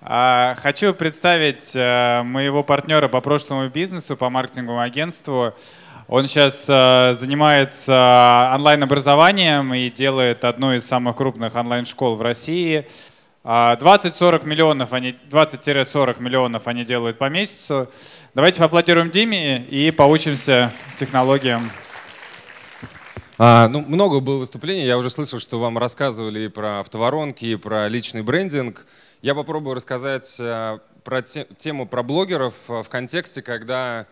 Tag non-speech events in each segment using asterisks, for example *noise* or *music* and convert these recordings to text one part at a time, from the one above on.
А, хочу представить э, моего партнера по прошлому бизнесу, по маркетинговому агентству. Он сейчас э, занимается онлайн-образованием и делает одну из самых крупных онлайн-школ в России. 20-40 а, миллионов, они, 20-40 миллионов они делают по месяцу. Давайте поаплодируем Диме и поучимся технологиям. А, ну, много было выступлений. Я уже слышал, что вам рассказывали и про автоворонки, и про личный брендинг. Я попробую рассказать э, про те, тему про блогеров э, в контексте, когда,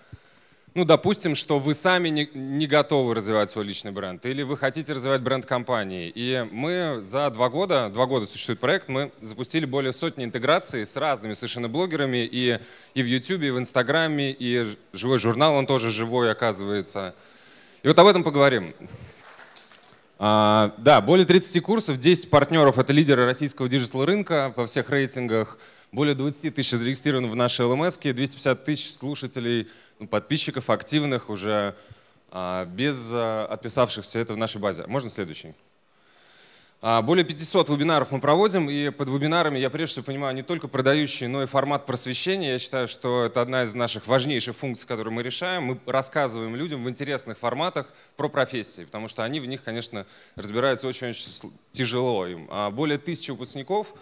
ну, допустим, что вы сами не, не готовы развивать свой личный бренд, или вы хотите развивать бренд компании. И мы за два года, два года существует проект, мы запустили более сотни интеграций с разными совершенно блогерами и, и в YouTube, и в Инстаграме, и живой журнал, он тоже живой, оказывается. И вот об этом поговорим. А, да, более 30 курсов, 10 партнеров — это лидеры российского digital-рынка во всех рейтингах. Более 20 тысяч зарегистрировано в нашей LMS, 250 тысяч слушателей, ну, подписчиков активных уже а, без а, отписавшихся это в нашей базе. Можно следующий? А, более 500 вебинаров мы проводим, и под вебинарами я прежде всего понимаю не только продающий, но и формат просвещения. Я считаю, что это одна из наших важнейших функций, которые мы решаем. Мы рассказываем людям в интересных форматах про профессии, потому что они в них, конечно, разбираются очень-очень тяжело им. А более тысячи выпускников,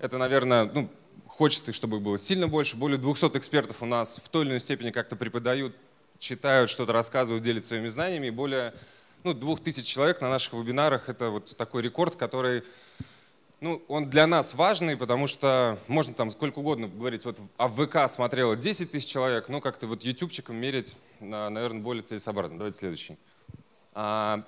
это, наверное, ну, хочется, чтобы их было сильно больше. Более 200 экспертов у нас в той или иной степени как-то преподают, читают, что-то рассказывают, делятся своими знаниями. Более ну, двух тысяч человек на наших вебинарах. Это вот такой рекорд, который, ну, он для нас важный, потому что можно там сколько угодно говорить, вот а в ВК смотрело 10 тысяч человек, ну, как-то вот ютубчиком мерить, наверное, более целесообразно. Давайте следующий. А,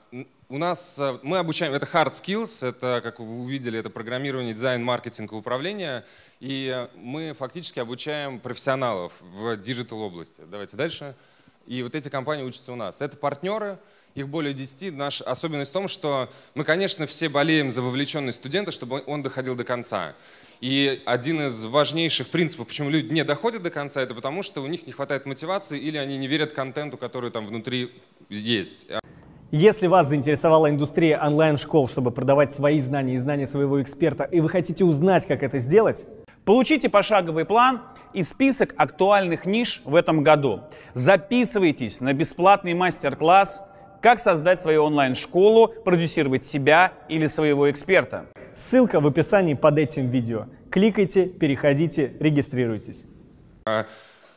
у нас, э, мы обучаем, это hard skills, это, как вы увидели, это программирование, дизайн, маркетинг и управление. И мы фактически обучаем профессионалов в digital области. Давайте дальше. И вот эти компании учатся у нас. Это партнеры, их более 10. Наша особенность в том, что мы, конечно, все болеем за вовлеченность студента, чтобы он доходил до конца. И один из важнейших принципов, почему люди не доходят до конца, это потому, что у них не хватает мотивации или они не верят контенту, который там внутри есть. Если вас заинтересовала индустрия онлайн-школ, чтобы продавать свои знания и знания своего эксперта, и вы хотите узнать, как это сделать, Получите пошаговый план и список актуальных ниш в этом году. Записывайтесь на бесплатный мастер-класс как создать свою онлайн-школу, продюсировать себя или своего эксперта. Ссылка в описании под этим видео. Кликайте, переходите, регистрируйтесь. А,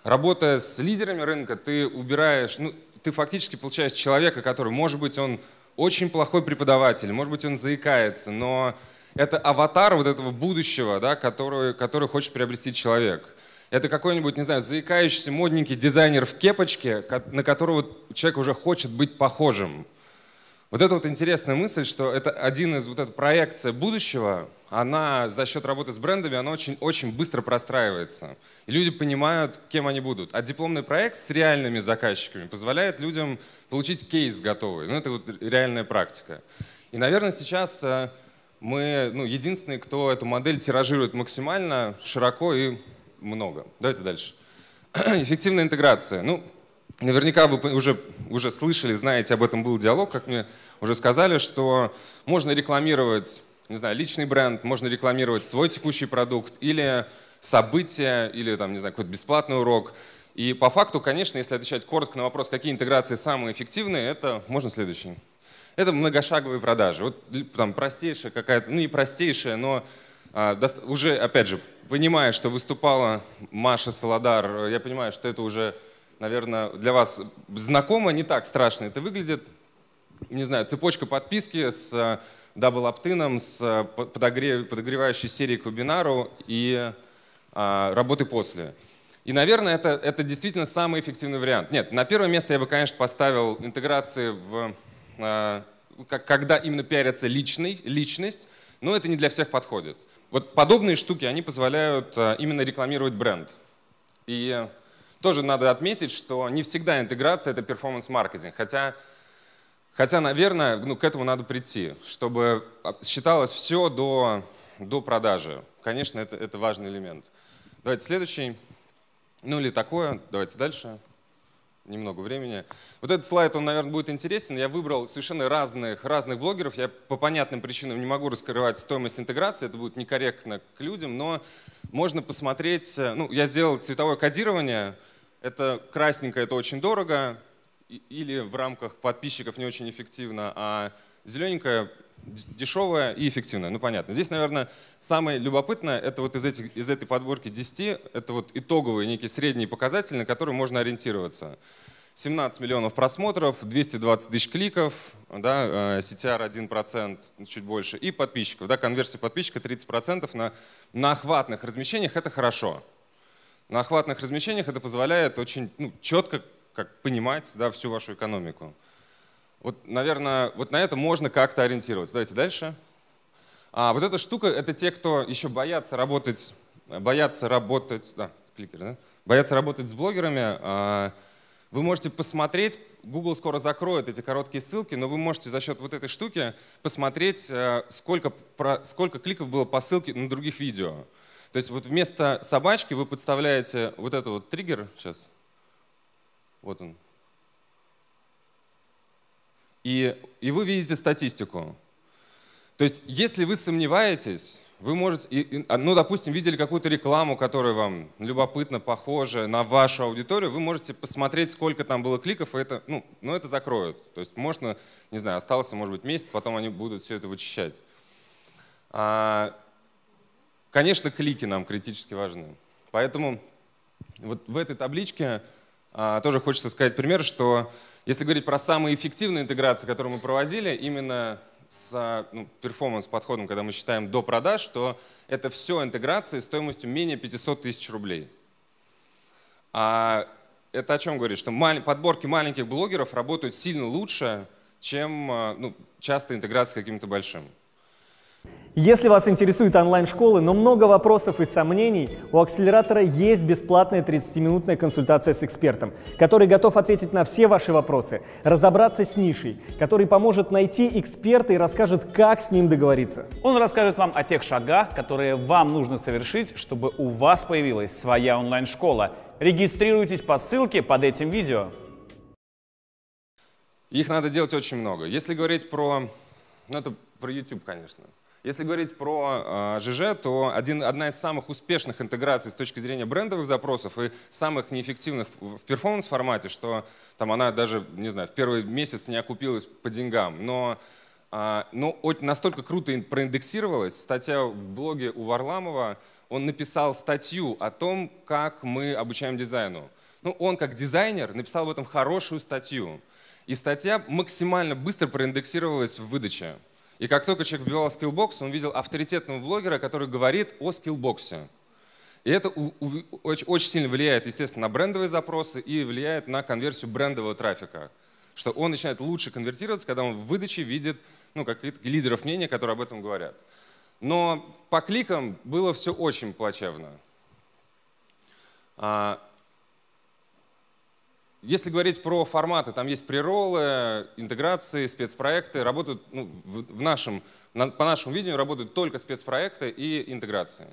работая с лидерами рынка, ты убираешь, ну, ты фактически получаешь человека, который, может быть, он очень плохой преподаватель, может быть, он заикается, но это аватар вот этого будущего, да, который, который хочет приобрести человек. Это какой-нибудь, не знаю, заикающийся модненький дизайнер в кепочке, на которого человек уже хочет быть похожим. Вот это вот интересная мысль, что это один из, вот эта проекция будущего, она за счет работы с брендами, она очень, очень быстро простраивается. И люди понимают, кем они будут. А дипломный проект с реальными заказчиками позволяет людям получить кейс готовый. Ну, это вот реальная практика. И, наверное, сейчас э, мы ну, единственные, кто эту модель тиражирует максимально широко и много. Давайте дальше. *clears throat* Эффективная интеграция. Ну, наверняка вы уже, уже слышали, знаете, об этом был диалог, как мне уже сказали, что можно рекламировать, не знаю, личный бренд, можно рекламировать свой текущий продукт или события, или там, не знаю, какой-то бесплатный урок. И по факту, конечно, если отвечать коротко на вопрос, какие интеграции самые эффективные, это можно следующий. Это многошаговые продажи. Вот там простейшая какая-то, ну не простейшая, но уже, опять же, понимая, что выступала Маша Солодар, я понимаю, что это уже, наверное, для вас знакомо, не так страшно это выглядит. Не знаю, цепочка подписки с double opt-in ом, с подогрев, подогревающей серией к вебинару и а, работы после. И, наверное, это, это действительно самый эффективный вариант. Нет, на первое место я бы, конечно, поставил интеграции в... А, когда именно пиарится личный, личность, но это не для всех подходит. Вот подобные штуки, они позволяют э, именно рекламировать бренд. И тоже надо отметить, что не всегда интеграция — это performance-маркетинг, хотя, хотя, наверное, ну, к этому надо прийти, чтобы а, считалось все до, до продажи. Конечно, это, это важный элемент. Давайте следующий. Ну или такое. Давайте дальше. Немного времени. Вот этот слайд, он, наверное, будет интересен. Я выбрал совершенно разных, разных блогеров. Я по понятным причинам не могу раскрывать стоимость интеграции, это будет некорректно к людям, но можно посмотреть, э, ну, я сделал цветовое кодирование, это красненькое, это очень дорого, или в рамках подписчиков не очень эффективно, а зелененькое дешевое и эффективное. Ну, понятно. Здесь, наверное, самое любопытное, это вот из, этих, из этой подборки 10, это вот итоговые некие средние показатели, на которые можно ориентироваться. 17 миллионов просмотров, 220 тысяч кликов, да, CTR э, 1%, чуть больше, и подписчиков. Да, конверсия подписчика 30% на, на охватных размещениях – это хорошо. На охватных размещениях это позволяет очень ну, четко как, понимать да, всю вашу экономику. Вот, наверное, вот на это можно как-то ориентироваться. Давайте дальше. А вот эта штука — это те, кто еще боятся работать, боятся работать, да, кликер, да? боятся работать с блогерами. А, вы можете посмотреть, Google скоро закроет эти короткие ссылки, но вы можете за счет вот этой штуки посмотреть, э, сколько, про, сколько кликов было по ссылке на других видео. То есть вот вместо собачки вы подставляете вот этот вот триггер, сейчас, вот он, и, и вы видите статистику. То есть, если вы сомневаетесь, вы можете, а, ну, допустим, видели какую-то рекламу, которая вам любопытно похожа на вашу аудиторию, вы можете посмотреть, сколько там было кликов, и это, ну, ну, это закроют. То есть можно, не знаю, остался, может быть, месяц, потом они будут все это вычищать. А, конечно, клики нам критически важны. Поэтому вот в этой табличке а, тоже хочется сказать пример, что если говорить про самые эффективные интеграции, которые мы проводили, именно с ну, перформанс-подходом, когда мы считаем до продаж, то это все интеграции стоимостью менее 500 тысяч рублей. А это о чем говорит? Что подборки маленьких блогеров работают сильно лучше, чем а, ну, часто интеграция с каким-то большим. Если вас интересуют онлайн-школы, но много вопросов и сомнений, у акселератора есть бесплатная 30-минутная консультация с экспертом, который готов ответить на все ваши вопросы, разобраться с нишей, который поможет найти эксперта и расскажет, как с ним договориться. Он расскажет вам о тех шагах, которые вам нужно совершить, чтобы у вас появилась своя онлайн-школа. Регистрируйтесь по ссылке под этим видео. Их надо делать очень много. Если говорить про... Ну, это про YouTube, конечно. Если говорить про э, ЖЖ, то один, одна из самых успешных интеграций с точки зрения брендовых запросов и самых неэффективных в, перформанс-формате, что там она даже, не знаю, в первый месяц не окупилась по деньгам, но, э, но настолько круто проиндексировалась. Статья в блоге у Варламова, он написал статью о том, как мы обучаем дизайну. Ну, он как дизайнер написал в этом хорошую статью. И статья максимально быстро проиндексировалась в выдаче. И как только человек вбивал Skillbox, он видел авторитетного блогера, который говорит о Skillbox е. И это очень, очень сильно влияет, естественно, на брендовые запросы и влияет на конверсию брендового трафика. Что он начинает лучше конвертироваться, когда он в выдаче видит ну, каких-то лидеров мнения, которые об этом говорят. Но по кликам было все очень плачевно. А, если говорить про форматы, там есть приролы, интеграции, спецпроекты. Работают, ну, в, в нашем, на, по нашему видео работают только спецпроекты и интеграции.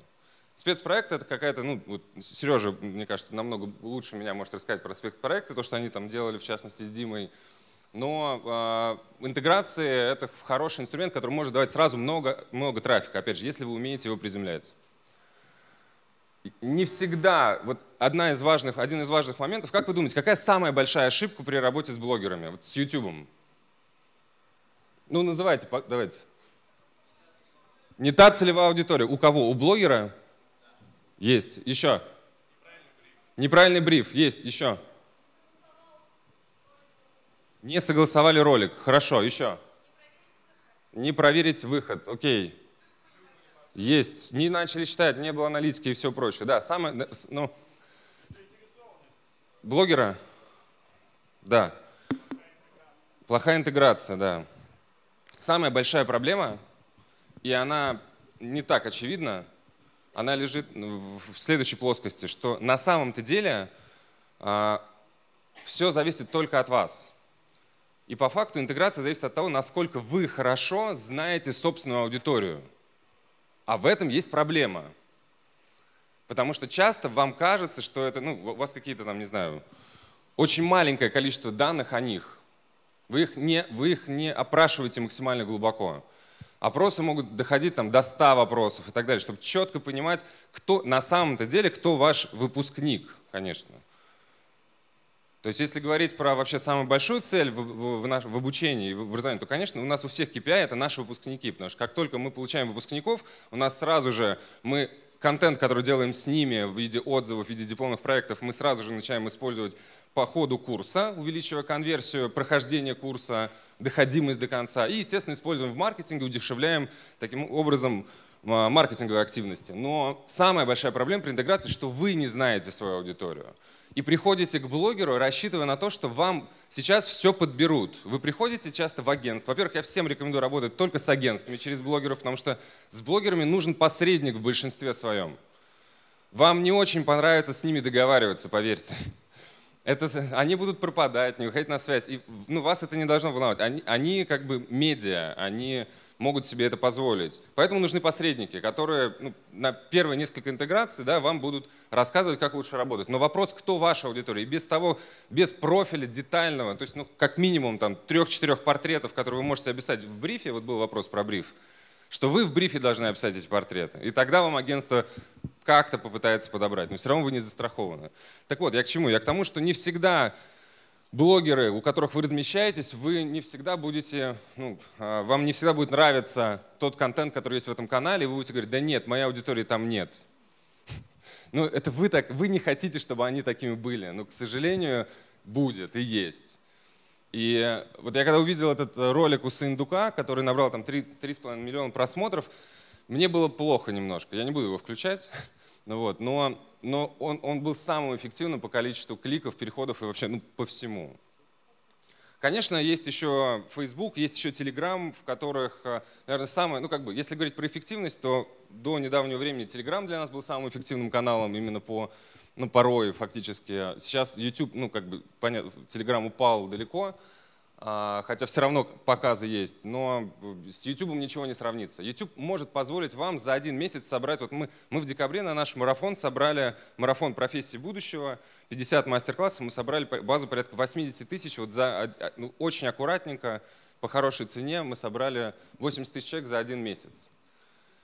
Спецпроект это какая-то, ну, вот Сережа, мне кажется, намного лучше меня может рассказать про спецпроекты, то, что они там делали, в частности, с Димой. Но э, интеграции это хороший инструмент, который может давать сразу много, много трафика, опять же, если вы умеете его приземлять не всегда, вот одна из важных, один из важных моментов, как вы думаете, какая самая большая ошибка при работе с блогерами, вот с YouTube? Ну, называйте, давайте. Не та целевая аудитория. У кого? У блогера? Есть. Еще. Неправильный бриф. Есть. Еще. Не согласовали ролик. Хорошо. Еще. Не проверить выход. Окей. Есть. Не начали считать, не было аналитики и все прочее. Да, самое, ну, блогера? Да. Плохая интеграция, да. Самая большая проблема, и она не так очевидна, она лежит в следующей плоскости, что на самом-то деле а, все зависит только от вас. И по факту интеграция зависит от того, насколько вы хорошо знаете собственную аудиторию. А в этом есть проблема. Потому что часто вам кажется, что это, ну, у вас какие-то там, не знаю, очень маленькое количество данных о них. Вы их не, вы их не опрашиваете максимально глубоко. Опросы могут доходить там, до 100 вопросов и так далее, чтобы четко понимать, кто на самом-то деле, кто ваш выпускник, конечно. То есть если говорить про вообще самую большую цель в, в, в, в обучении и в образовании, то, конечно, у нас у всех KPI это наши выпускники, потому что как только мы получаем выпускников, у нас сразу же мы контент, который делаем с ними в виде отзывов, в виде дипломных проектов, мы сразу же начинаем использовать по ходу курса, увеличивая конверсию, прохождение курса, доходимость до конца. И, естественно, используем в маркетинге, удешевляем таким образом а, маркетинговые активности. Но самая большая проблема при интеграции, что вы не знаете свою аудиторию и приходите к блогеру, рассчитывая на то, что вам сейчас все подберут. Вы приходите часто в агентство. Во-первых, я всем рекомендую работать только с агентствами через блогеров, потому что с блогерами нужен посредник в большинстве своем. Вам не очень понравится с ними договариваться, поверьте. Это, они будут пропадать, не выходить на связь. И, ну, вас это не должно волновать. Они, они как бы медиа, они могут себе это позволить. Поэтому нужны посредники, которые ну, на первые несколько интеграций да, вам будут рассказывать, как лучше работать. Но вопрос, кто ваша аудитория, и без того, без профиля детального, то есть ну, как минимум там трех-четырех портретов, которые вы можете описать в брифе, вот был вопрос про бриф, что вы в брифе должны описать эти портреты. И тогда вам агентство как-то попытается подобрать, но все равно вы не застрахованы. Так вот, я к чему? Я к тому, что не всегда блогеры, у которых вы размещаетесь, вы не всегда будете, ну, а, вам не всегда будет нравиться тот контент, который есть в этом канале, и вы будете говорить, да нет, моей аудитории там нет. *laughs* Ну, это вы так, вы не хотите, чтобы они такими были, но, к сожалению, будет и есть. И вот я когда увидел этот ролик у Сындука, который набрал там 3,5 миллиона просмотров, мне было плохо немножко. Я не буду его включать, *laughs* вот, но но он, он был самым эффективным по количеству кликов, переходов и вообще ну, по всему. Конечно, есть еще Facebook, есть еще Telegram, в которых, э, наверное, самое, ну как бы, если говорить про эффективность, то до недавнего времени Telegram для нас был самым эффективным каналом именно по, ну, порой фактически. Сейчас YouTube, ну как бы, понятно, Telegram упал далеко, хотя все равно показы есть, но с YouTube ничего не сравнится. YouTube может позволить вам за один месяц собрать, вот мы, мы в декабре на наш марафон собрали, марафон профессии будущего, 50 мастер-классов, мы собрали базу порядка 80 тысяч, вот за, а, ну, очень аккуратненько, по хорошей цене мы собрали 80 тысяч человек за один месяц,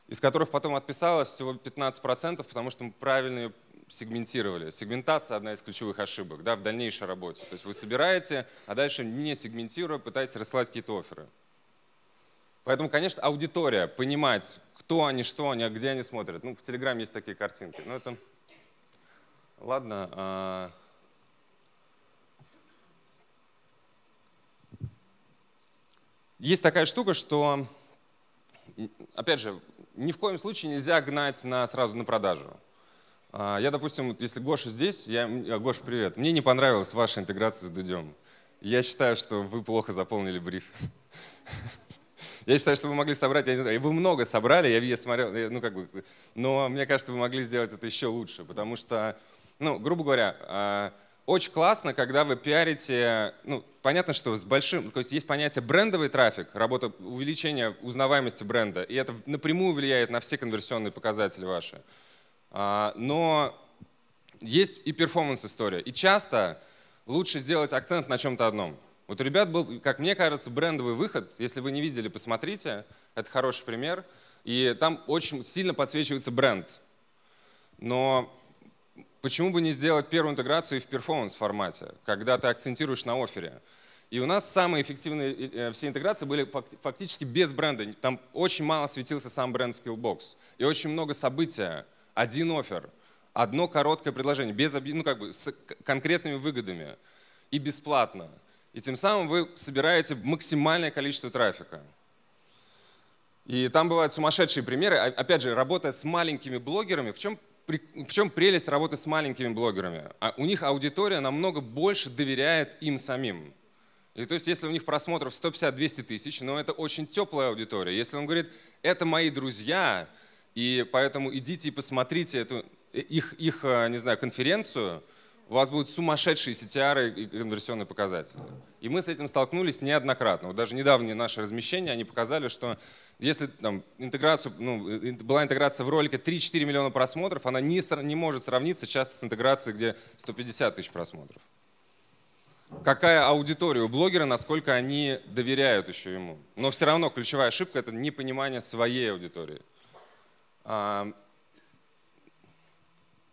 из которых потом отписалось всего 15%, потому что мы правильно ее сегментировали. Сегментация – одна из ключевых ошибок да, в дальнейшей работе. То есть вы собираете, а дальше не сегментируя, пытаетесь рассылать какие-то оферы. Поэтому, конечно, аудитория, понимать, кто они, что они, а где они смотрят. Ну, в Телеграме есть такие картинки. Но это... Ладно. А... Есть такая штука, что, опять же, ни в коем случае нельзя гнать на, сразу на продажу. А, я, допустим, если Гоша здесь, я, а, Гоша, привет. Мне не понравилась ваша интеграция с Дудем. Я считаю, что вы плохо заполнили бриф. *laughs* Я считаю, что вы могли собрать, я не знаю, вы много собрали, я, я смотрел, ну как бы, но мне кажется, вы могли сделать это еще лучше, потому что, ну, грубо говоря, а, очень классно, когда вы пиарите, ну, понятно, что с большим, то есть есть понятие брендовый трафик, работа, увеличение узнаваемости бренда, и это напрямую влияет на все конверсионные показатели ваши. А, но есть и перформанс-история. И часто лучше сделать акцент на чем-то одном. Вот у ребят был, как мне кажется, брендовый выход. Если вы не видели, посмотрите. Это хороший пример. И там очень сильно подсвечивается бренд. Но почему бы не сделать первую интеграцию и в перформанс-формате, когда ты акцентируешь на офере? И у нас самые эффективные э, все интеграции были фактически без бренда. Там очень мало светился сам бренд Skillbox. И очень много события один офер, одно короткое предложение, без, ну, как бы, с конкретными выгодами и бесплатно. И тем самым вы собираете максимальное количество трафика. И там бывают сумасшедшие примеры. Опять же, работая с маленькими блогерами, в чем, в чем прелесть работы с маленькими блогерами? А у них аудитория намного больше доверяет им самим. И то есть, если у них просмотров 150-200 тысяч, но это очень теплая аудитория. Если он говорит, это мои друзья, и поэтому идите и посмотрите эту, их, их, э, не знаю, конференцию, у вас будут сумасшедшие CTR и конверсионные показатели. И мы с этим столкнулись неоднократно. Вот даже недавние наши размещения, они показали, что если там, интеграцию, ну, была интеграция в ролике 3-4 миллиона просмотров, она не, не может сравниться часто с интеграцией, где 150 тысяч просмотров. какая аудитория у блогера, насколько они доверяют еще ему. Но все равно ключевая ошибка — это непонимание своей аудитории. А,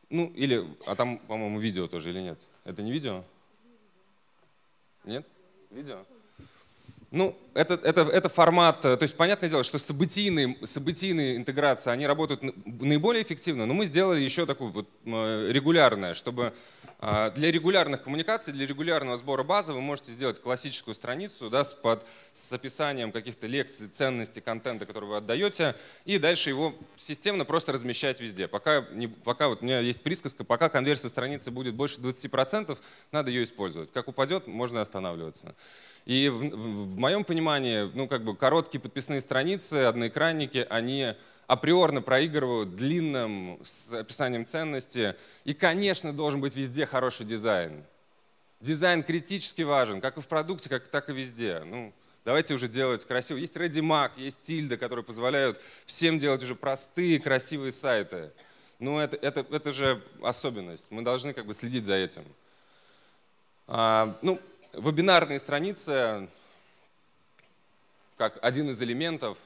ну, или, а там, по-моему, видео тоже или нет? Это не видео? Нет? Видео? Ну, это, это, это формат, э, то есть понятное дело, что событийные, событийные интеграции, они работают наиболее эффективно, но мы сделали еще такую вот регулярное, чтобы для регулярных коммуникаций, для регулярного сбора базы вы можете сделать классическую страницу да, с, под, с описанием каких-то лекций, ценностей, контента, который вы отдаете, и дальше его системно просто размещать везде. Пока, не, пока вот у меня есть присказка, пока конверсия страницы будет больше 20%, надо ее использовать. Как упадет, можно останавливаться. И в, в, в моем понимании, ну, как бы короткие подписные страницы, одноэкранники, они априорно проигрывают длинным с описанием ценности. И, конечно, должен быть везде хороший дизайн. Дизайн критически важен, как и в продукте, как, так и везде. Ну, давайте уже делать красиво. Есть ReadyMac, есть Tilda, которые позволяют всем делать уже простые, красивые сайты. Ну, это, это, это же особенность. Мы должны как бы следить за этим. А, ну, Вебинарные страницы, как один из элементов,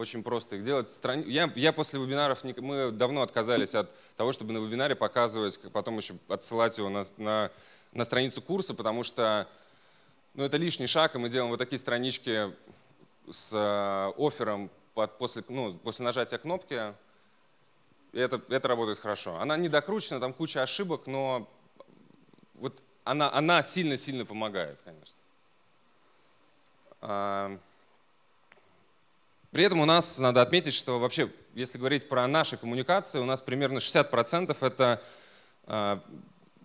очень просто их делать. Я, я после вебинаров, мы давно отказались от того, чтобы на вебинаре показывать, потом еще отсылать его на, на, на страницу курса, потому что ну, это лишний шаг, и мы делаем вот такие странички с э, оффером под, после, ну, после нажатия кнопки. И это, это работает хорошо. Она не докручена, там куча ошибок, но вот она, она сильно-сильно помогает, конечно. При этом у нас надо отметить, что вообще, если говорить про наши коммуникации, у нас примерно 60% это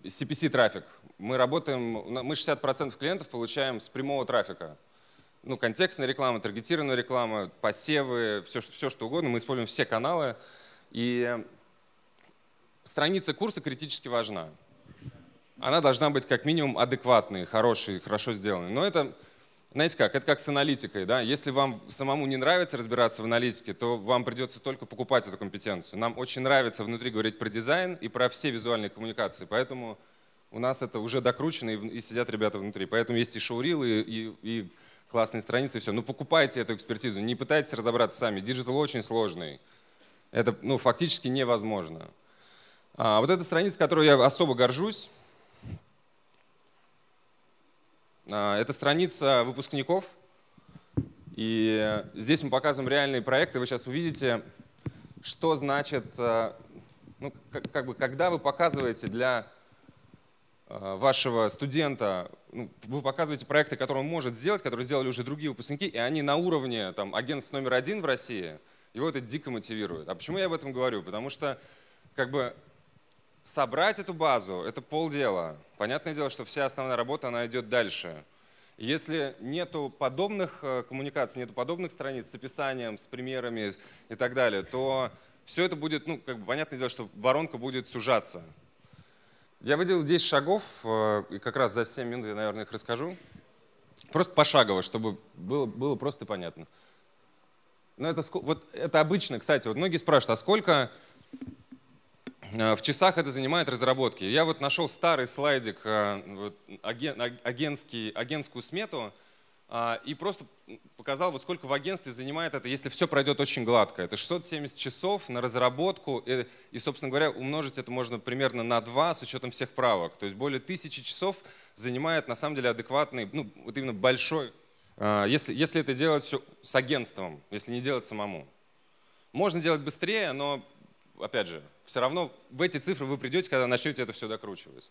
CPC-трафик. А, мы работаем, мы 60% клиентов получаем с прямого трафика. Ну, контекстная реклама, таргетированная реклама, посевы, все, все что угодно. Мы используем все каналы. И страница курса критически важна она должна быть как минимум адекватной, хорошей, хорошо сделанной. Но это, знаете как, это как с аналитикой. Да? Если вам самому не нравится разбираться в аналитике, то вам придется только покупать эту компетенцию. Нам очень нравится внутри говорить про дизайн и про все визуальные коммуникации, поэтому у нас это уже докручено, и, и сидят ребята внутри. Поэтому есть и showreel ы, и, и классные страницы, и все. Ну покупайте эту экспертизу, не пытайтесь разобраться сами. Digital очень сложный. Это ну, фактически невозможно. А вот эта страница, которой я особо горжусь, А, это страница выпускников. И здесь мы показываем реальные проекты. Вы сейчас увидите, что значит, а, ну, как, как бы, когда вы показываете для а, вашего студента, ну, вы показываете проекты, которые он может сделать, которые сделали уже другие выпускники, и они на уровне там, агентства номер один в России, его это дико мотивирует. А почему я об этом говорю? Потому что как бы, собрать эту базу – это полдела. Понятное дело, что вся основная работа, она идет дальше. Если нету подобных э, коммуникаций, нету подобных страниц с описанием, с примерами и так далее, то все это будет, ну, как бы понятное дело, что воронка будет сужаться. Я выделил 10 шагов, э, и как раз за 7 минут я, наверное, их расскажу. Просто пошагово, чтобы было, было просто понятно. Но это, вот, это обычно, кстати, вот многие спрашивают, а сколько в часах это занимает разработки. Я вот нашел старый слайдик, э, вот, аген, агентскую смету, а, и просто показал, вот сколько в агентстве занимает это, если все пройдет очень гладко. Это 670 часов на разработку, и, и, собственно говоря, умножить это можно примерно на 2 с учетом всех правок. То есть более тысячи часов занимает на самом деле адекватный, ну, вот именно большой, если, если это делать все с агентством, если не делать самому. Можно делать быстрее, но, опять же, все равно в эти цифры вы придете, когда начнете это все докручивать.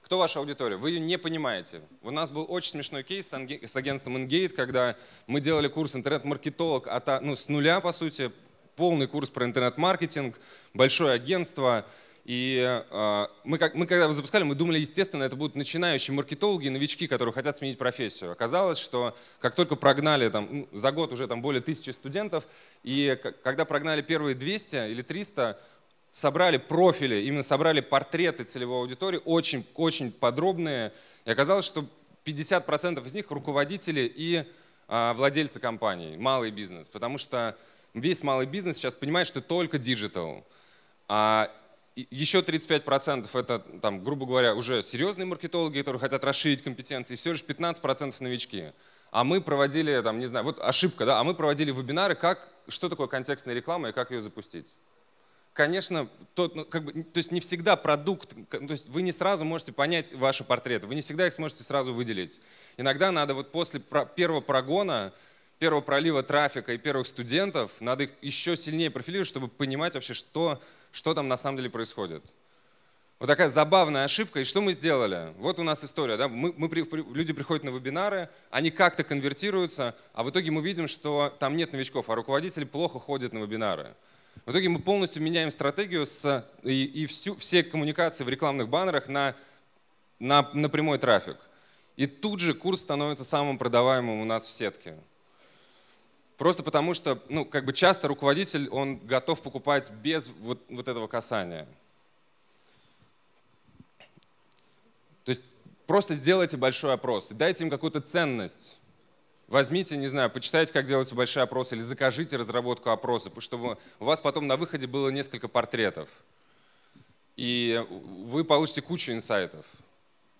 Кто ваша аудитория? Вы ее не понимаете. У нас был очень смешной кейс с агентством Engate, когда мы делали курс интернет-маркетолог от, ну, с нуля, по сути, полный курс про интернет-маркетинг, большое агентство. И э, мы, как, мы когда запускали, мы думали, естественно, это будут начинающие маркетологи, новички, которые хотят сменить профессию. Оказалось, что как только прогнали там, ну, за год уже там более тысячи студентов, и когда прогнали первые 200 или 300, собрали профили, именно собрали портреты целевой аудитории, очень, очень подробные. И оказалось, что 50% из них руководители и а, владельцы компаний, малый бизнес. Потому что весь малый бизнес сейчас понимает, что только digital. А, еще 35% это, там, грубо говоря, уже серьезные маркетологи, которые хотят расширить компетенции, и всего лишь 15% новички. А мы проводили, там, не знаю, вот ошибка, да, а мы проводили вебинары, как, что такое контекстная реклама и как ее запустить. Конечно, тот, ну, как бы, то есть не всегда продукт, то есть вы не сразу можете понять ваши портреты, вы не всегда их сможете сразу выделить. Иногда надо вот после первого прогона, первого пролива трафика и первых студентов, надо их еще сильнее профилировать, чтобы понимать вообще, что, что там на самом деле происходит. Вот такая забавная ошибка. И что мы сделали? Вот у нас история. Да? Мы, мы, люди приходят на вебинары, они как-то конвертируются, а в итоге мы видим, что там нет новичков, а руководители плохо ходят на вебинары. В итоге мы полностью меняем стратегию с, и, и всю, все коммуникации в рекламных баннерах на, на, на прямой трафик. И тут же курс становится самым продаваемым у нас в сетке. Просто потому что ну, как бы часто руководитель он готов покупать без вот, вот этого касания. То есть просто сделайте большой опрос дайте им какую-то ценность. Возьмите, не знаю, почитайте, как делаются большие опросы, или закажите разработку опроса, чтобы у вас потом на выходе было несколько портретов. И вы получите кучу инсайтов.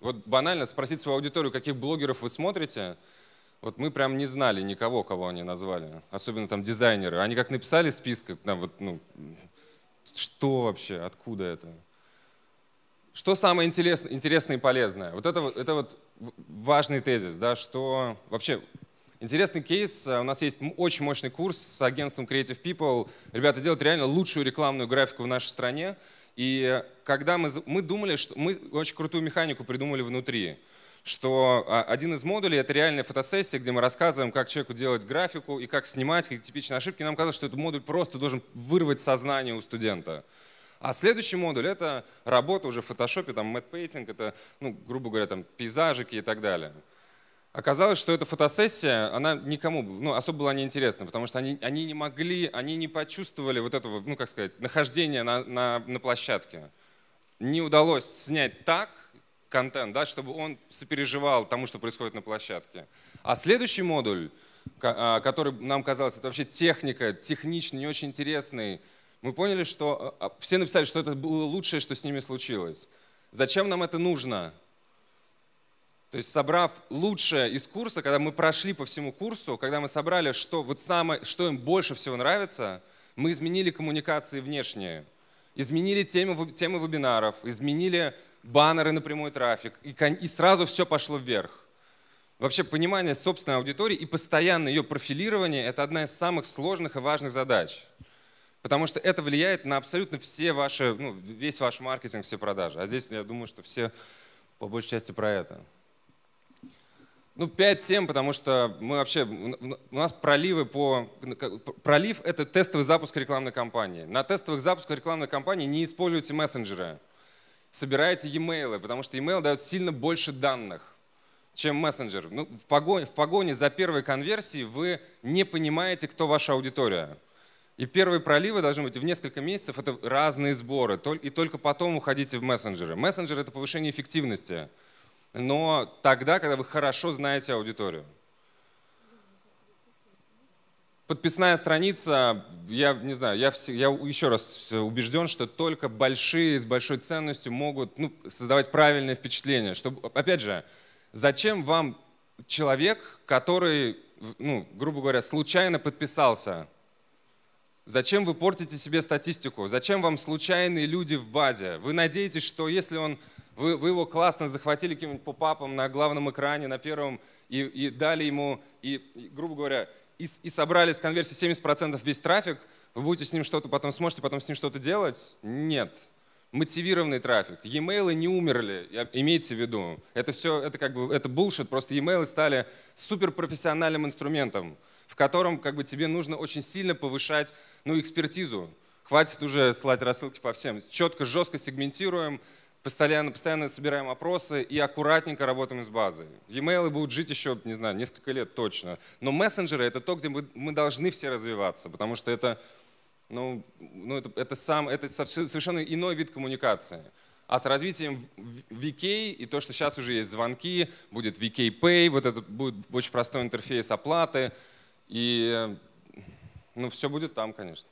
Вот банально спросить свою аудиторию, каких блогеров вы смотрите, вот мы прям не знали никого, кого они назвали, особенно там дизайнеры. Они как написали список, там вот, ну, что вообще, откуда это? Что самое интересное, интересное и полезное? Вот это, это вот важный тезис, да, что вообще интересный кейс. У нас есть очень мощный курс с агентством Creative People. Ребята делают реально лучшую рекламную графику в нашей стране. И когда мы, мы думали, что мы очень крутую механику придумали внутри, что а, один из модулей — это реальная фотосессия, где мы рассказываем, как человеку делать графику и как снимать, какие типичные ошибки. Нам казалось, что этот модуль просто должен вырвать сознание у студента. А следующий модуль — это работа уже в фотошопе, там, мэтт-пейтинг, это, ну, грубо говоря, там, пейзажики и так далее. Оказалось, что эта фотосессия, она никому ну, особо была неинтересна, потому что они, они не могли, они не почувствовали вот этого, ну, как сказать, нахождения на, на, на площадке. Не удалось снять так контент, да, чтобы он сопереживал тому, что происходит на площадке. А следующий модуль, а, который нам казалось, это вообще техника, техничный, не очень интересный, мы поняли, что а, а, все написали, что это было лучшее, что с ними случилось. Зачем нам это нужно? То есть собрав лучшее из курса, когда мы прошли по всему курсу, когда мы собрали, что, вот самое, что им больше всего нравится, мы изменили коммуникации внешние, изменили темы, темы вебинаров, изменили баннеры на прямой трафик, и, и сразу все пошло вверх. Вообще понимание собственной аудитории и постоянное ее профилирование – это одна из самых сложных и важных задач. Потому что это влияет на абсолютно все ваши, ну, весь ваш маркетинг, все продажи. А здесь я думаю, что все по большей части про это. Ну, пять тем, потому что мы вообще, у нас проливы по... Пролив — это тестовый запуск рекламной кампании. На тестовых запусках рекламной кампании не используйте мессенджеры. Собирайте e-mail, потому что e-mail дает сильно больше данных, чем мессенджер. Ну, в, погоне, в погоне за первой конверсией вы не понимаете, кто ваша аудитория. И первые проливы должны быть в несколько месяцев, это разные сборы, и только потом уходите в мессенджеры. Мессенджер — это повышение эффективности, но тогда, когда вы хорошо знаете аудиторию. Подписная страница, я не знаю, я, я еще раз убежден, что только большие с большой ценностью могут ну, создавать правильное впечатление. Чтобы, опять же, зачем вам человек, который, ну, грубо говоря, случайно подписался Зачем вы портите себе статистику? Зачем вам случайные люди в базе? Вы надеетесь, что если он, вы, вы его классно захватили каким-нибудь попапом на главном экране, на первом, и, и дали ему, и, и грубо говоря, и, и собрали с конверсии 70% весь трафик, вы будете с ним что-то потом, сможете потом с ним что-то делать? Нет. Мотивированный трафик. E-mail не умерли, имейте в виду. Это все, это как бы, это bullshit, просто e-mail стали суперпрофессиональным инструментом в котором как бы, тебе нужно очень сильно повышать ну, экспертизу. Хватит уже слать рассылки по всем. Четко, жестко сегментируем, постоянно, постоянно собираем опросы и аккуратненько работаем с базой. E-mail будут жить еще, не знаю, несколько лет точно. Но мессенджеры — это то, где мы, мы должны все развиваться, потому что это, ну, ну, это, это, сам, это совершенно иной вид коммуникации. А с развитием VK и то, что сейчас уже есть звонки, будет VK Pay, вот это будет очень простой интерфейс оплаты — и ну, все будет там, конечно.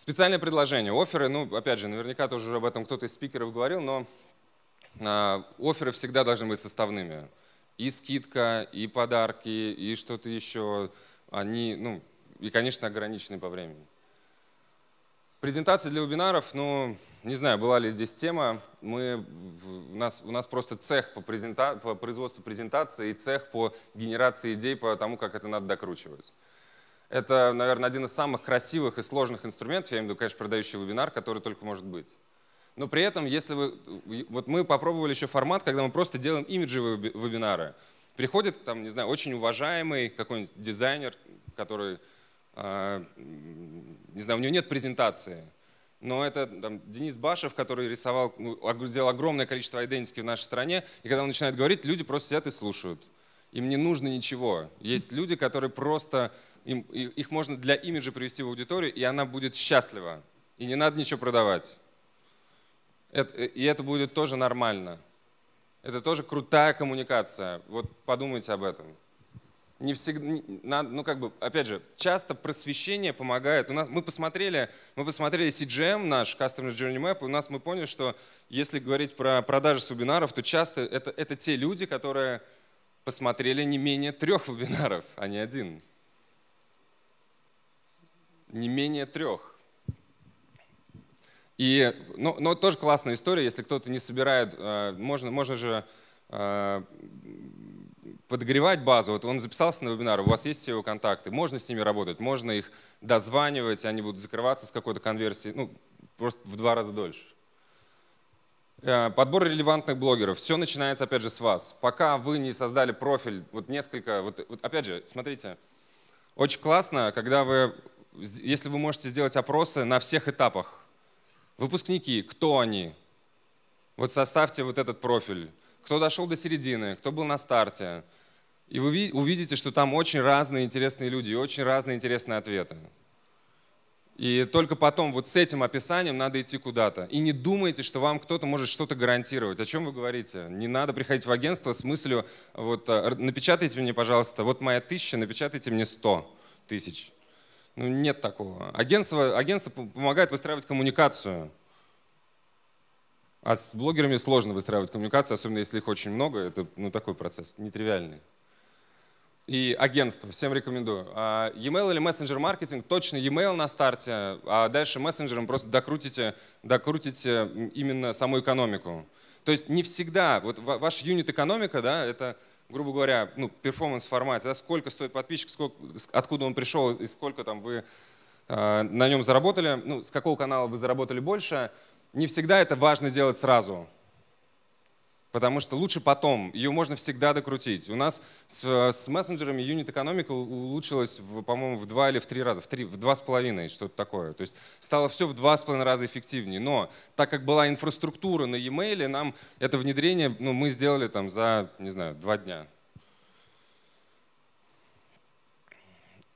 Специальное предложение, оферы, ну, опять же, наверняка тоже об этом кто-то из спикеров говорил, но э, оферы всегда должны быть составными. И скидка, и подарки, и что-то еще. Они, ну, и, конечно, ограничены по времени. Презентации для вебинаров, ну, не знаю, была ли здесь тема. Мы, у, нас, у нас просто цех по, презента, по производству презентации и цех по генерации идей по тому, как это надо докручивать. Это, наверное, один из самых красивых и сложных инструментов, я имею в виду, конечно, продающий вебинар, который только может быть. Но при этом, если вы... Вот мы попробовали еще формат, когда мы просто делаем имиджевые вебинары. Приходит, там, не знаю, очень уважаемый какой-нибудь дизайнер, который а, не знаю, у него нет презентации, но это там, Денис Башев, который рисовал, ну, сделал огромное количество идентики в нашей стране, и когда он начинает говорить, люди просто сидят и слушают. Им не нужно ничего. Есть люди, которые просто, им, их можно для имиджа привести в аудиторию, и она будет счастлива. И не надо ничего продавать. Это, и это будет тоже нормально. Это тоже крутая коммуникация. Вот подумайте об этом не всегда, ну как бы, опять же, часто просвещение помогает. У нас, мы посмотрели, мы посмотрели CGM, наш Customer Journey Map, и у нас мы поняли, что если говорить про продажи с вебинаров, то часто это, это те люди, которые посмотрели не менее трех вебинаров, а не один. Не менее трех. И, ну, но тоже классная история, если кто-то не собирает, э, можно, можно же э, подогревать базу. Вот он записался на вебинар, у вас есть все его контакты, можно с ними работать, можно их дозванивать, они будут закрываться с какой-то конверсией, ну, просто в два раза дольше. Э, подбор релевантных блогеров. Все начинается, опять же, с вас. Пока вы не создали профиль, вот несколько, вот, вот опять же, смотрите, очень классно, когда вы, если вы можете сделать опросы на всех этапах. Выпускники, кто они? Вот составьте вот этот профиль. Кто дошел до середины, кто был на старте, и вы увидите, что там очень разные интересные люди и очень разные интересные ответы. И только потом вот с этим описанием надо идти куда-то. И не думайте, что вам кто-то может что-то гарантировать. О чем вы говорите? Не надо приходить в агентство с мыслью, вот напечатайте мне, пожалуйста, вот моя тысяча, напечатайте мне сто тысяч. Ну, нет такого. Агентство, агентство помогает выстраивать коммуникацию. А с блогерами сложно выстраивать коммуникацию, особенно если их очень много. Это ну, такой процесс, нетривиальный и агентство. Всем рекомендую. А, e-mail или мессенджер маркетинг, точно e-mail на старте, а дальше мессенджером просто докрутите, докрутите именно саму экономику. То есть не всегда, вот ваш юнит экономика, да, это, грубо говоря, ну, перформанс формате, да, сколько стоит подписчик, сколько, откуда он пришел и сколько там вы э, на нем заработали, ну, с какого канала вы заработали больше, не всегда это важно делать сразу. Потому что лучше потом, ее можно всегда докрутить. У нас с, с мессенджерами юнит-экономика улучшилась, по-моему, в два или в три раза, в, три, в два с половиной, что-то такое. То есть стало все в два с половиной раза эффективнее. Но так как была инфраструктура на e-mail, нам это внедрение ну, мы сделали там за, не знаю, два дня.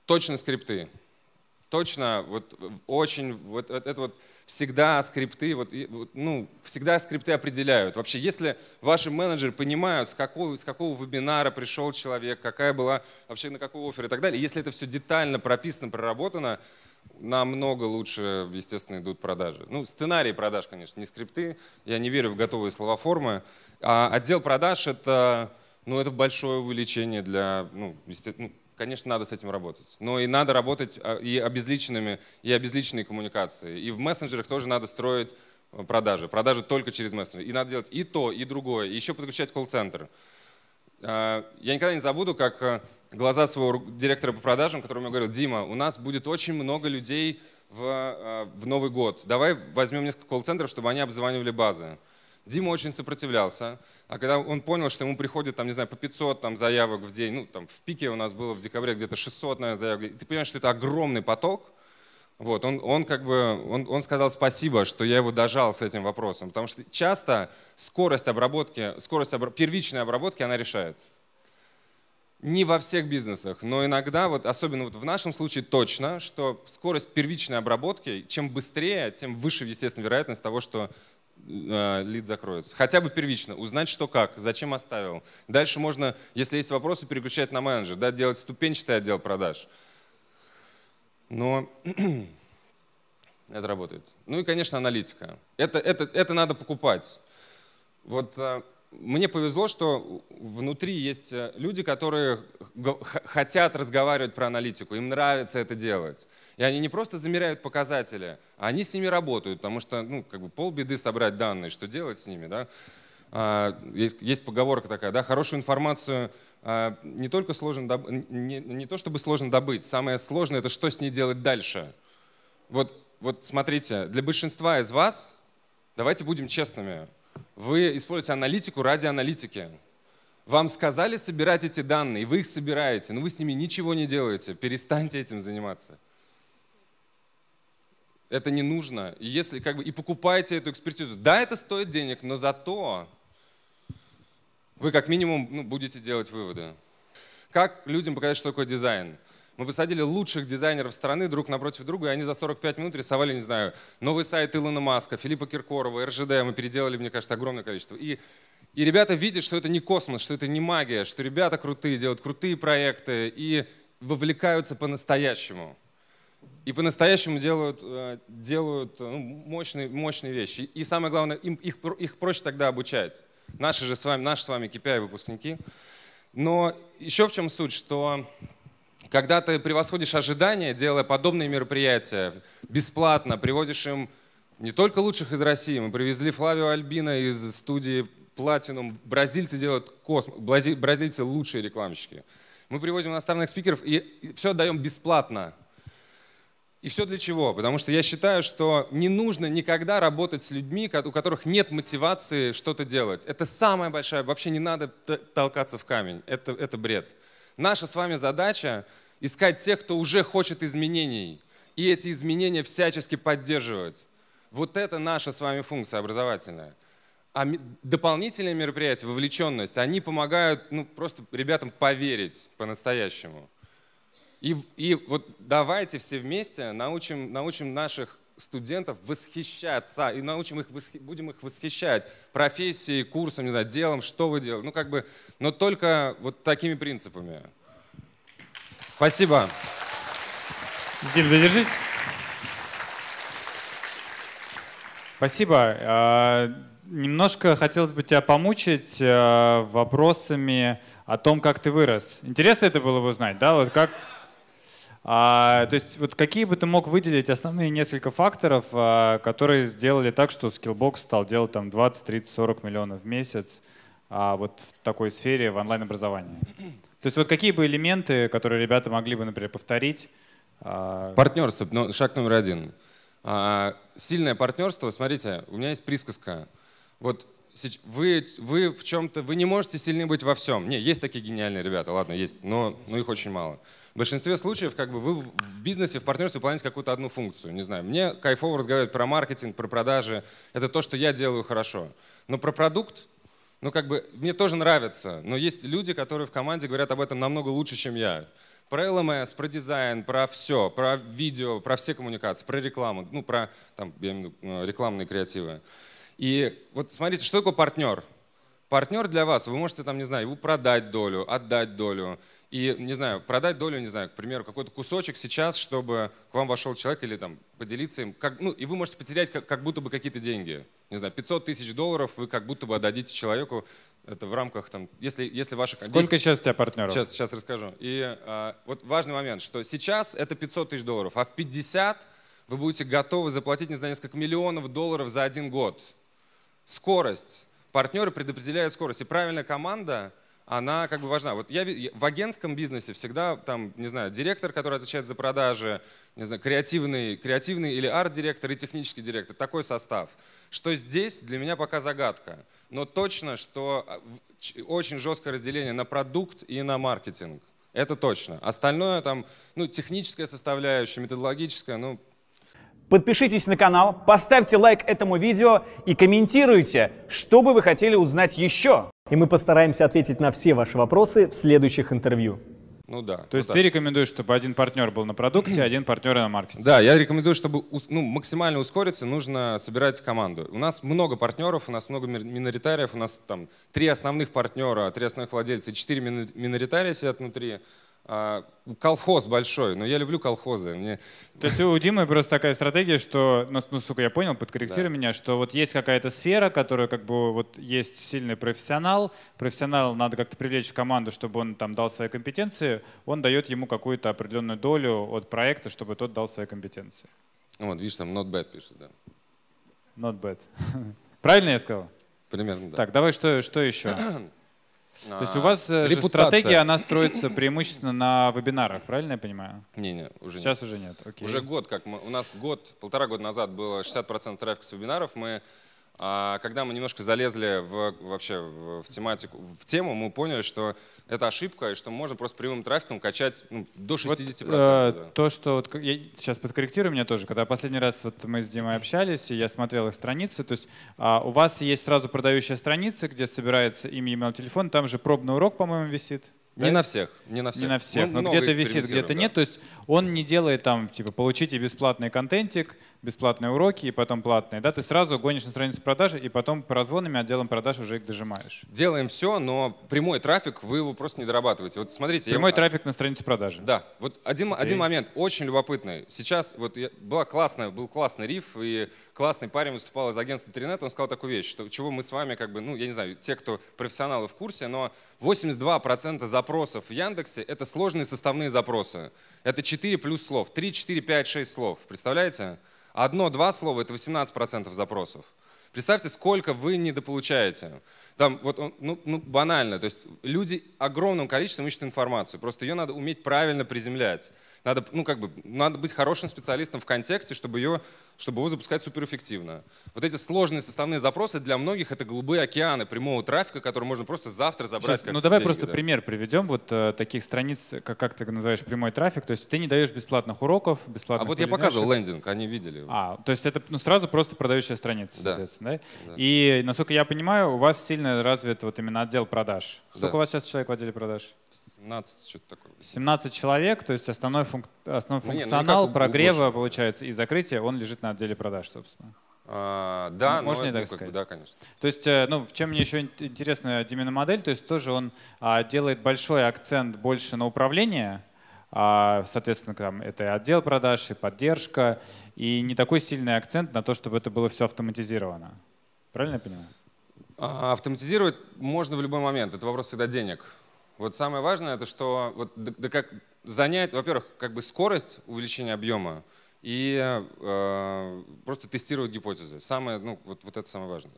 Точно скрипты точно вот очень вот это вот всегда скрипты вот, ну всегда скрипты определяют. Вообще если ваши менеджеры понимают с какого с какого вебинара пришел человек какая была вообще на какой офер и так далее если это все детально прописано проработано намного лучше естественно идут продажи. Ну сценарий продаж конечно не скрипты. Я не верю в готовые словоформы. А отдел продаж это ну это большое увеличение для ну естественно ну, конечно, надо с этим работать. Но и надо работать а, и обезличенными, и обезличенной коммуникацией. И в мессенджерах тоже надо строить э, продажи. Продажи только через мессенджер. И надо делать и то, и другое. И еще подключать колл-центр. А, я никогда не забуду, как э, глаза своего директора по продажам, который мне говорил, Дима, у нас будет очень много людей в, э, в Новый год. Давай возьмем несколько колл-центров, чтобы они обзванивали базы. Дима очень сопротивлялся, а когда он понял, что ему приходит, там, не знаю, по 500 там, заявок в день, ну, там, в пике у нас было в декабре где-то 600 наверное, заявок, ты понимаешь, что это огромный поток, вот, он, он как бы, он, он сказал спасибо, что я его дожал с этим вопросом, потому что часто скорость обработки, скорость обра... первичной обработки она решает. Не во всех бизнесах, но иногда, вот, особенно вот в нашем случае точно, что скорость первичной обработки, чем быстрее, тем выше, естественно, вероятность того, что лид закроется. Хотя бы первично, узнать, что как, зачем оставил. Дальше можно, если есть вопросы, переключать на менеджер, да, делать ступенчатый отдел продаж. Но *clears throat* Это работает. Ну и, конечно, аналитика. Это, это, это надо покупать. Вот э, мне повезло, что внутри есть э, люди, которые хотят разговаривать про аналитику, им нравится это делать. И они не просто замеряют показатели, а они с ними работают, потому что ну, как бы полбеды собрать данные, что делать с ними. Да? А, есть, есть поговорка такая, да, хорошую информацию а, не только сложно, не, не то чтобы сложно добыть, самое сложное это что с ней делать дальше. Вот, вот смотрите, для большинства из вас, давайте будем честными, вы используете аналитику ради аналитики. Вам сказали собирать эти данные, вы их собираете, но вы с ними ничего не делаете. Перестаньте этим заниматься. Это не нужно. И, если, как бы, и покупайте эту экспертизу. Да, это стоит денег, но зато вы как минимум ну, будете делать выводы. Как людям показать, что такое дизайн? Мы посадили лучших дизайнеров страны друг напротив друга, и они за 45 минут рисовали, не знаю, новый сайт Илона Маска, Филиппа Киркорова, РЖД. Мы переделали, мне кажется, огромное количество. И, и ребята видят, что это не космос, что это не магия, что ребята крутые, делают крутые проекты и вовлекаются по-настоящему. И по-настоящему делают, э, делают ну, мощные, мощные вещи. И самое главное, им, их, их проще тогда обучать. Наши же с вами, наши с вами KPI выпускники. Но еще в чем суть, что когда ты превосходишь ожидания, делая подобные мероприятия бесплатно, приводишь им не только лучших из России, мы привезли Флавио Альбина из студии Platinum, бразильцы делают космос, бразильцы лучшие рекламщики. Мы привозим иностранных спикеров и все отдаем бесплатно. И все для чего? Потому что я считаю, что не нужно никогда работать с людьми, у которых нет мотивации что-то делать. Это самая большая, вообще не надо толкаться в камень, это, это бред. Наша с вами задача искать тех, кто уже хочет изменений, и эти изменения всячески поддерживать. Вот это наша с вами функция образовательная. А дополнительные мероприятия, вовлеченность, они помогают ну, просто ребятам поверить по-настоящему. И, и вот давайте все вместе научим, научим наших студентов восхищаться и научим их, будем их восхищать профессией, курсом, не знаю, делом, что вы делаете. Ну, как бы, но только вот такими принципами. Спасибо. Дим, задержись. Спасибо. А, немножко хотелось бы тебя помучить а, вопросами о том, как ты вырос. Интересно это было бы узнать, да? Вот как, а, то есть вот какие бы ты мог выделить основные несколько факторов, а, которые сделали так, что Skillbox стал делать там 20, 30, 40 миллионов в месяц а, вот в такой сфере в онлайн-образовании? То есть вот какие бы элементы, которые ребята могли бы, например, повторить? А, партнерство, ну, шаг номер один. А, сильное партнерство, смотрите, у меня есть присказка. Вот вы, вы в чем-то, вы не можете сильны быть во всем. Не, есть такие гениальные ребята, ладно, есть, но, но их очень мало. В большинстве случаев как бы вы в бизнесе, в партнерстве выполняете какую-то одну функцию. Не знаю, мне кайфово разговаривать про маркетинг, про продажи. Это то, что я делаю хорошо. Но про продукт ну как бы мне тоже нравится, но есть люди, которые в команде говорят об этом намного лучше, чем я. Про ЛМС, про дизайн, про все, про видео, про все коммуникации, про рекламу, ну про там, я имею в виду, э, рекламные креативы. И вот смотрите, что такое партнер? Партнер для вас, вы можете там, не знаю, его продать долю, отдать долю. И, не знаю, продать долю, не знаю, к примеру, какой-то кусочек сейчас, чтобы к вам вошел человек или там поделиться им. Как, ну, и вы можете потерять как, как будто бы какие-то деньги. Не знаю, 500 тысяч долларов вы как будто бы отдадите человеку. Это в рамках там, если, если ваша... Сколько 10... сейчас у тебя партнеров? Сейчас, сейчас расскажу. И а, вот важный момент, что сейчас это 500 тысяч долларов, а в 50 вы будете готовы заплатить, не знаю, несколько миллионов долларов за один год. Скорость. Партнеры предопределяют скорость. И правильная команда — она как бы важна. Вот я в агентском бизнесе всегда там, не знаю, директор, который отвечает за продажи, не знаю, креативный, креативный или арт-директор и технический директор. Такой состав. Что здесь для меня пока загадка. Но точно, что а, очень жесткое разделение на продукт и на маркетинг. Это точно. Остальное там, ну, техническая составляющая, методологическая, ну, Подпишитесь на канал, поставьте лайк этому видео и комментируйте, что бы вы хотели узнать еще. И мы постараемся ответить на все ваши вопросы в следующих интервью. Ну да. То ну есть да. ты рекомендуешь, чтобы один партнер был на продукте, один партнер на маркетинге? Да, я рекомендую, чтобы ну, максимально ускориться, нужно собирать команду. У нас много партнеров, у нас много миноритариев, у нас там три основных партнера, три основных владельца, четыре миноритария сидят внутри. А, колхоз большой, но я люблю колхозы. Мне... То есть у Димы просто такая стратегия, что, ну, ну сука, я понял, подкорректируй да. меня, что вот есть какая-то сфера, которая как бы вот есть сильный профессионал, профессионал надо как-то привлечь в команду, чтобы он там дал свои компетенции, он дает ему какую-то определенную долю от проекта, чтобы тот дал свои компетенции. Вот, видишь, там not bad пишет, да. Not bad. *laughs* Правильно я сказал? Примерно, да. Так, давай что, что еще? *clears throat* То есть у вас э, же стратегия, она строится преимущественно на вебинарах, правильно я понимаю? Не, не, уже Сейчас нет. уже нет. Окей. Уже год, как мы, у нас год, полтора года назад было 60% трафика с вебинаров, мы когда мы немножко залезли в, вообще в, в тематику, в тему, мы поняли, что это ошибка, и что можно просто прямым трафиком качать ну, до 60%. Вот, э, да. То, что вот, я сейчас подкорректирую меня тоже, когда последний раз вот мы с Димой общались, и я смотрел их страницы, то есть а, у вас есть сразу продающая страница, где собирается имя, email, телефон, там же пробный урок, по-моему, висит. Не да? на всех, не на всех. Не на всех, Мы но где-то висит, где-то да. нет. То есть он не делает там, типа, получите бесплатный контентик, бесплатные уроки и потом платные. Да? Ты сразу гонишь на страницу продажи и потом прозвонами отделом продаж уже их дожимаешь. Делаем все, но прямой трафик, вы его просто не дорабатываете. Вот смотрите. Прямой я... трафик на страницу продажи. Да. Вот один, okay. один момент очень любопытный. Сейчас вот я, была классная, был классный риф, и классный парень выступал из агентства Тринет, он сказал такую вещь, что чего мы с вами, как бы, ну, я не знаю, те, кто профессионалы в курсе, но 82% запросов в Яндексе — это сложные составные запросы. Это 4 плюс слов. 3, 4, 5, 6 слов. Представляете? Одно-два слова — это 18% запросов. Представьте, сколько вы недополучаете. Там вот, ну, ну, банально, то есть люди огромным количеством ищут информацию, просто ее надо уметь правильно приземлять. Надо, ну, как бы, надо быть хорошим специалистом в контексте, чтобы, ее, чтобы его запускать суперэффективно. Вот эти сложные составные запросы для многих это голубые океаны прямого трафика, который можно просто завтра забрать. Сейчас, ну давай деньги, просто да. пример приведем вот э, таких страниц, как, как ты называешь прямой трафик. То есть ты не даешь бесплатных уроков, бесплатных. А вот я показывал лендинг, они видели. А, то есть это ну, сразу просто продающая страница, да. соответственно, да? да? И насколько я понимаю, у вас сильно развит вот именно отдел продаж. Сколько да. у вас сейчас человек в отделе продаж? 17, что-то такое. 17 человек, то есть основной, функ... основной ну, функционал ну, прогрева, получается, и закрытия, он лежит на отделе продаж, собственно. А, да, ну, можно но, так ну, сказать? Бы, да, конечно. То есть, э, ну, в чем мне еще интересна Димина модель, то есть тоже он а, делает большой акцент больше на управление, а, соответственно, там это и отдел продаж, и поддержка, и не такой сильный акцент на то, чтобы это было все автоматизировано. Правильно я понимаю? А, автоматизировать можно в любой момент. Это вопрос всегда денег. Вот самое важное, это что вот, да, да как занять, во-первых, как бы скорость увеличения объема и э, просто тестировать гипотезы. Самое, ну, вот, вот это самое важное.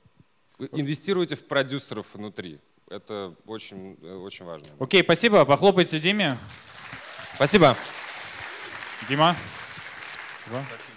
Инвестируйте в продюсеров внутри. Это очень, э, очень важно. Окей, спасибо. Похлопайте Диме. Спасибо. Дима. Спасибо. спасибо.